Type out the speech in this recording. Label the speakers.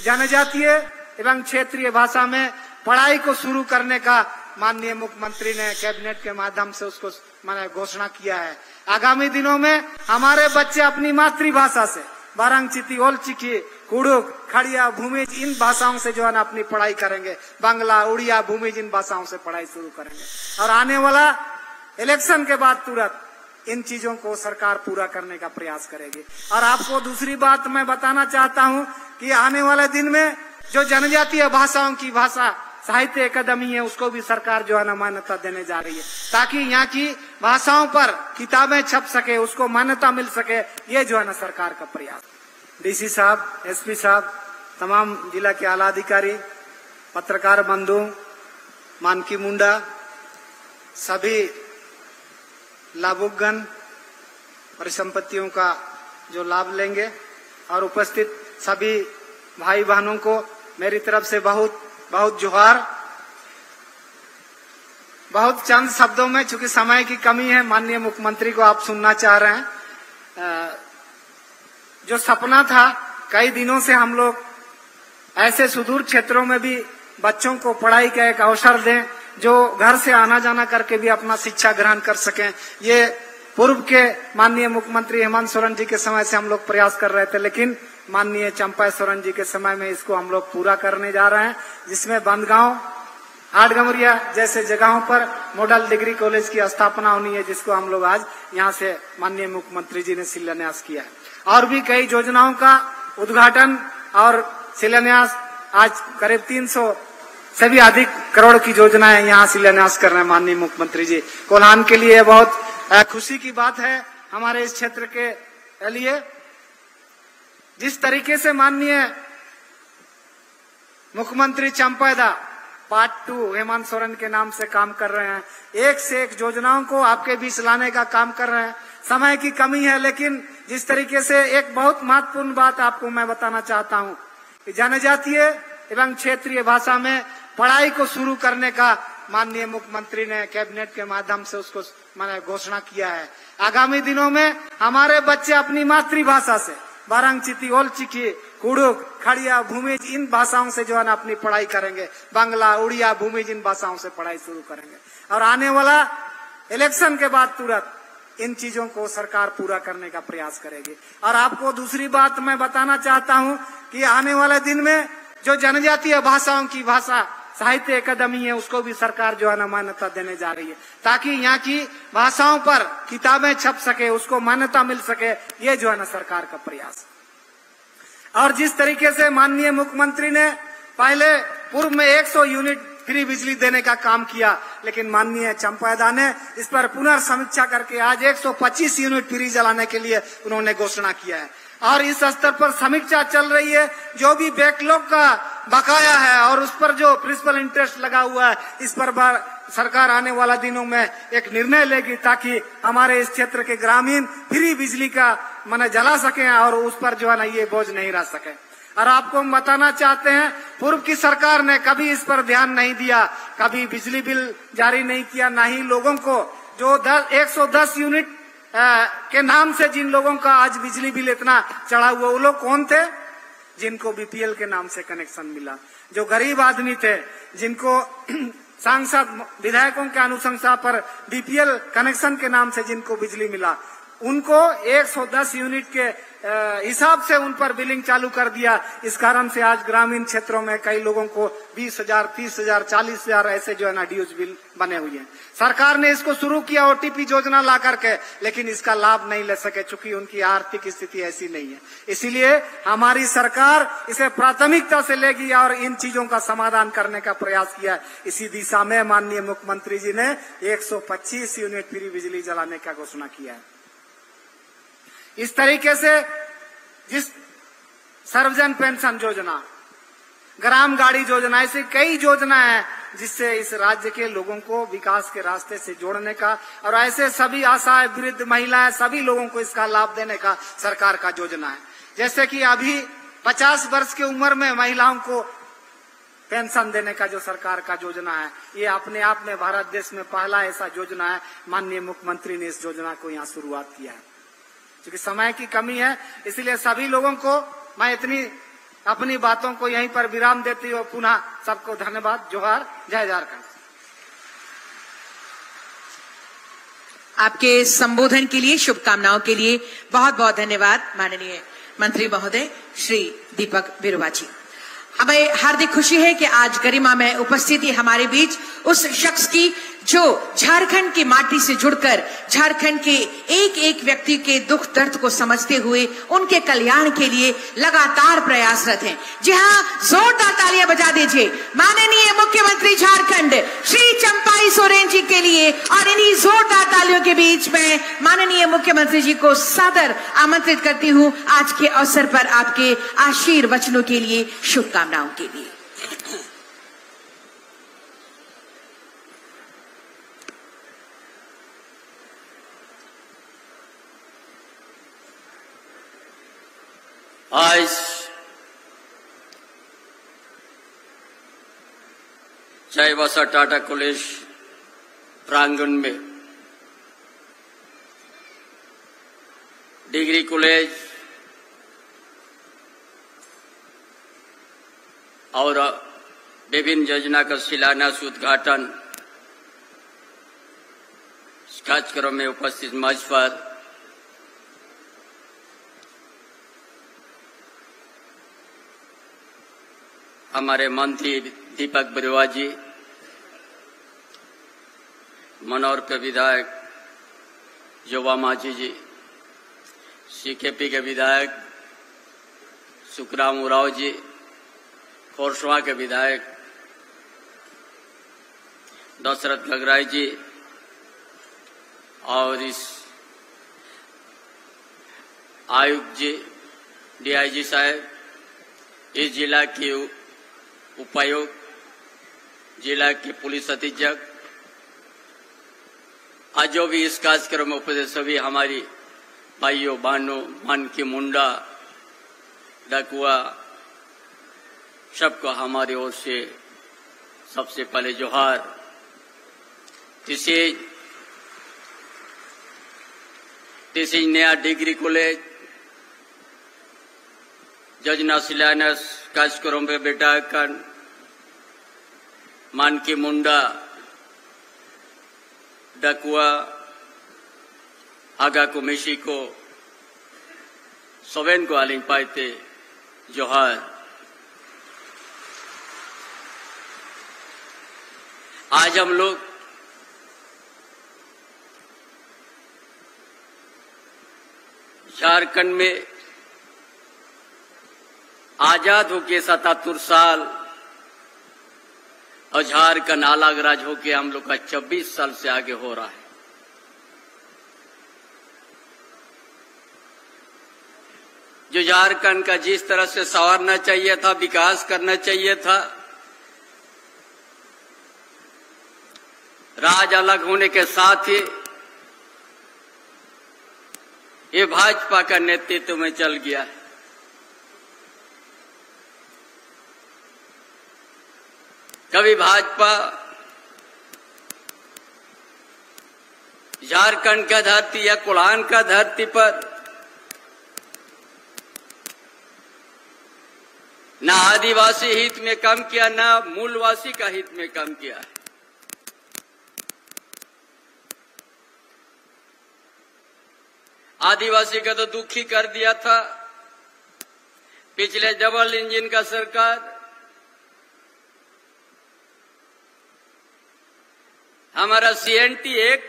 Speaker 1: जनजातीय एवं क्षेत्रीय भाषा में पढ़ाई को शुरू करने का माननीय मुख्यमंत्री ने कैबिनेट के माध्यम से उसको मैंने घोषणा किया है। आगामी दिनों में हमारे बच्चे अपनी मातृभाषा से बारंग चिती ओल कुड़ुक खड़िया, भूमिज, इन भाषाओं से जो है ना अपनी पढ़ाई करेंगे। बांग्ला, उड़िया, भूमिज, इन भाषाओं से पढ़ाई शुरू करेंगे। और आने वाला इलेक्शन के बाद तुरंत इन चीज़ों को सरकार पूरा करने का प्रयास करेगी। और आपको दूसरी बात मैं बताना चाहता हूँ कि आने वाले दिन में जो जनजातीय भाषाओं की भाषा, साहित्य अकादमी है, उसको भी सरकार जो है ना मान्यता देने जा रही है। ताकि यहाँ की भाषाओं पर किताबें छप सके, उसको मान्यता मिल सके, ये जो है ना सरकार का प्रयास। डीसी साहब, एसपी साहब, तमाम जिला के आला अधिकारी, पत्रकार बंधु, मानकी मुंडा, सभी लाभुकगण परिसंपत्तियों का जो लाभ लेंगे और उपस्थित सभी भाई बहनों को मेरी तरफ़ से बहुत बहुत जोहार। बहुत चंद शब्दों में, चूँकि समय की कमी है, माननीय मुख्यमंत्री को आप सुनना चाह रहे हैं। जो सपना था, कई दिनों से हम लोग ऐसे सुदूर क्षेत्रों में भी बच्चों को पढ़ाई का एक अवसर दें जो घर से आना जाना करके भी अपना शिक्षा ग्रहण कर सके। ये पूर्व के माननीय मुख्यमंत्री हेमंत सोरेन जी के समय से हम लोग प्रयास कर रहे थे, लेकिन माननीय चंपा सोरेन जी के समय में इसको हम लोग पूरा करने जा रहे हैं, जिसमें बंदगांव हाटगमरिया जैसे जगहों पर मॉडल डिग्री कॉलेज की स्थापना होनी है, जिसको हम लोग आज यहाँ से माननीय मुख्यमंत्री जी ने शिलान्यास किया है। और भी कई योजनाओं का उद्घाटन और शिलान्यास आज करीब 300 से भी अधिक करोड़ की योजनाएँ यहाँ शिलान्यास कर रहे हैं माननीय मुख्यमंत्री जी। कोल्हान के लिए बहुत खुशी की बात है हमारे इस क्षेत्र के लिए। जिस तरीके से माननीय मुख्यमंत्री चंपैदा पार्ट टू हेमंत सोरेन के नाम से काम कर रहे हैं। एक से एक योजनाओं को आपके बीच लाने का काम कर रहे हैं। समय की कमी है, लेकिन जिस तरीके से एक बहुत महत्वपूर्ण बात आपको मैं बताना चाहता हूँ जनजातीय एवं क्षेत्रीय भाषा में पढ़ाई को शुरू करने का माननीय मुख्यमंत्री ने कैबिनेट के माध्यम से उसको मैंने घोषणा किया है। आगामी दिनों में हमारे बच्चे अपनी मातृभाषा से, बारंग चिती, ओल कुड़ुक खड़िया, भूमिज, इन भाषाओं से जो है ना अपनी पढ़ाई करेंगे। बांग्ला, उड़िया, भूमिज, इन भाषाओं से पढ़ाई शुरू करेंगे। और आने वाला इलेक्शन के बाद तुरंत इन चीज़ों को सरकार पूरा करने का प्रयास करेगी। और आपको दूसरी बात मैं बताना चाहता हूँ कि आने वाले दिन में जो जनजातीय भाषाओं की भाषा साहित्य अकादमी है, उसको भी सरकार जो है ना मान्यता देने जा रही है। ताकि यहाँ की भाषाओं पर किताबें छप सके, उसको मान्यता मिल सके, ये जो है ना सरकार का प्रयास। और जिस तरीके से माननीय मुख्यमंत्री ने पहले पूर्व में 100 यूनिट फ्री बिजली देने का काम किया, लेकिन माननीय चंपादा ने इस पर पुनर्समीक्षा करके आज 125 यूनिट फ्री जलाने के लिए उन्होंने घोषणा किया है। और इस स्तर पर समीक्षा चल रही है, जो भी बैकलॉग का बकाया है और उस पर जो प्रिंसिपल इंटरेस्ट लगा हुआ है, इस पर सरकार आने वाला दिनों में एक निर्णय लेगी ताकि हमारे इस क्षेत्र के ग्रामीण फ्री बिजली का मैंने जला सके और उस पर जो है ना ये बोझ नहीं रह सके। और आपको हम बताना चाहते हैं, पूर्व की सरकार ने कभी इस पर ध्यान नहीं दिया, कभी बिजली बिल जारी नहीं किया, ना ही लोगों को। जो दस, एक सौ दस यूनिट के नाम से जिन लोगों का आज बिजली बिल इतना चढ़ा हुआ, वो लोग कौन थे? जिनको बीपीएल के नाम से कनेक्शन मिला। जो गरीब आदमी थे, जिनको सांसद, विधायकों के अनुशंसा पर बीपीएल कनेक्शन के नाम से जिनको बिजली मिला, उनको 110 यूनिट के हिसाब से उन पर बिलिंग चालू कर दिया। इस कारण से आज ग्रामीण क्षेत्रों में कई लोगों को बीस हज़ार, तीस हज़ार, चालीस हज़ार ऐसे जो है ना ड्यूज बिल बने हुए हैं। सरकार ने इसको शुरू किया ओटीपी योजना ला करके, लेकिन इसका लाभ नहीं ले सके चूँकि उनकी आर्थिक स्थिति ऐसी नहीं है। इसीलिए हमारी सरकार इसे प्राथमिकता से लेगी और इन चीज़ों का समाधान करने का प्रयास किया इसी दिशा में माननीय मुख्यमंत्री जी ने 125 यूनिट फ्री बिजली जलाने का घोषणा किया है। इस तरीके से जिस सर्वजन पेंशन योजना, ग्राम गाड़ी योजना, ऐसी कई योजना है जिससे इस राज्य के लोगों को विकास के रास्ते से जोड़ने का और ऐसे सभी आशाएँ वृद्ध महिलाएँ सभी लोगों को इसका लाभ देने का सरकार का योजना है। जैसे कि अभी 50 वर्ष की उम्र में महिलाओं को पेंशन देने का जो सरकार का योजना है, ये अपने आप में भारत देश में पहला ऐसा योजना है। माननीय मुख्यमंत्री ने इस योजना को यहाँ शुरुआत किया है। क्योंकि समय की कमी है, इसलिए सभी लोगों को मैं इतनी, अपनी बातों को यहीं पर विराम देती हूँ पुनः सबको धन्यवाद। जोहार, जय झारखंड।
Speaker 2: आपके संबोधन के लिए, शुभकामनाओं के लिए बहुत बहुत धन्यवाद माननीय मंत्री महोदय, श्री दीपक बिरुवा जी हमें हार्दिक खुशी है कि आज गरिमा में उपस्थिति हमारे बीच उस शख्स की जो झारखंड की माटी से जुड़कर, झारखंड के एक एक व्यक्ति के दुख दर्द को समझते हुए उनके कल्याण के लिए लगातार प्रयासरत हैं। जी हाँ जोरदार तालियाँ बजा दीजिए। माननीय मुख्यमंत्री झारखंड, श्री चंपाई सोरेन जी के लिए और इन्हीं जोरदार तालियों के बीच में माननीय मुख्यमंत्री जी को सादर आमंत्रित करती हूँ। आज के अवसर पर आपके आशीर्वचनों के लिए, शुभकामनाओं के लिए
Speaker 3: आज चाईबासा टाटा कॉलेज प्रांगण में। डिग्री कॉलेज और विभिन्न योजना का शिलान्यास, उद्घाटन कार्यक्रम में उपस्थित मंच पर हमारे मंत्री दीपक बरुआ जी मनोहर के विधायक युवा माझी जी सीकेपी के विधायक सुखराम उराव जी, खोरसवा के विधायक दशरथ लगराय जी और इस आयुक्त जी डीआईजी साहब, इस जिला के उपायुक्त जिला के पुलिस अधीक्षक, आज जो भी इस कार्यक्रम में उपस्थित सभी हमारी भाइयों, बहनों, मन की मुंडा, डकुआ, सबको हमारी ओर से सबसे पहले जोहार। इसे, इसी नया डिग्री कॉलेज, योजना शिलान्यास कार्यक्रम में बेटा कर मान की मुंडा डकुआ आगा को मिशी को सोवेन को आलिंग पाते जोहार आज हम लोग झारखंड में आज़ाद होके सतहत्तर साल और झारखंड अलग राज होके हम लोग का 26 साल से आगे हो रहा है। जो झारखंड का जिस तरह से संवारना चाहिए था, विकास करना चाहिए था, राज अलग होने के साथ ही ये भाजपा का नेतृत्व में चल गया है। कभी भाजपा, झारखंड का धरती या कुलान का धरती पर न आदिवासी हित में काम किया, न मूलवासी का हित में काम किया है। आदिवासी का तो दुखी कर दिया था। पिछले डबल इंजन का सरकार हमारा सीएनटी एक